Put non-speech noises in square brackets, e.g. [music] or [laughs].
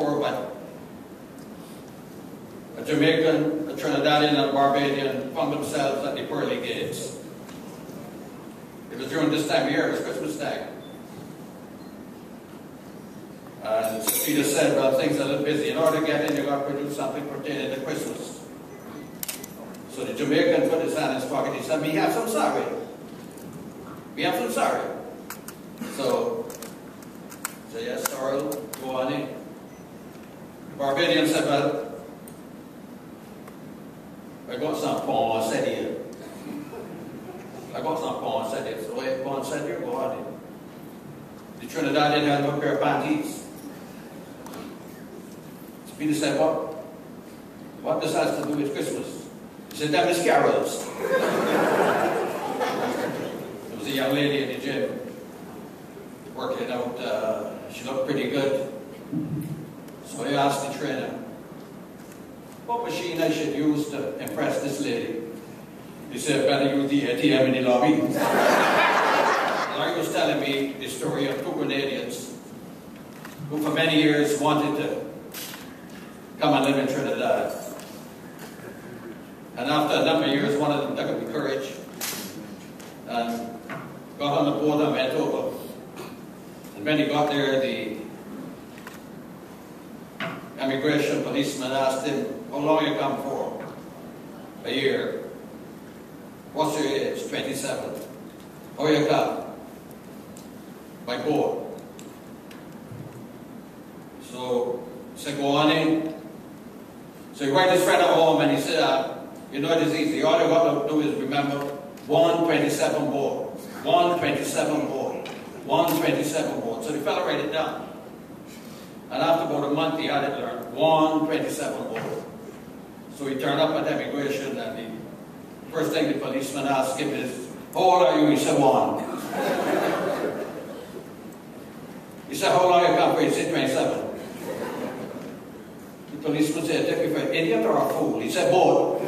but a Jamaican, a Trinidadian, and a Barbadian found themselves at the pearly gates. It was during this time of year, it was Christmas time. And Peter said, well, things are a little busy. In order to get in, you've got to produce something pertaining to Christmas. So the Jamaican put his hand in his pocket. He said, we have some sorrel. We have some sorrel. So, so yes, sorrel, go on in. The Barbadian said, well, I got some poinsettia. I got some poinsettia. So I poinsettia, go on. The Trinidadian had no pair of panties. So Peter said, what? What this has to do with Christmas? He said, them is carols. there was a young lady in the gym working out. Uh, she looked pretty good. So I asked the trainer, what machine I should use to impress this lady? He said, better use the ATM in the lobby. [laughs] I was telling me the story of two Grenadians who for many years wanted to come and live in Trinidad. And after a number of years, one of them took up the courage and got on the boat and went over. And when he got there, the immigration policeman asked him, how long you come for? A year. What's your age? 27. How you come? By boat. So, said, go on in. So he went his friend at home and he said, uh, you know it is easy. All you got to do is remember 127 board. 127 board. 127 board. So the fellow wrote it down. And after about a month he had it learned. 127 board. So he turned up at immigration and the first thing the policeman asked him is, how old are you? He said, one. he said, how long you come for? He said, 27. The policeman said, take me for an idiot or a fool? He said, both.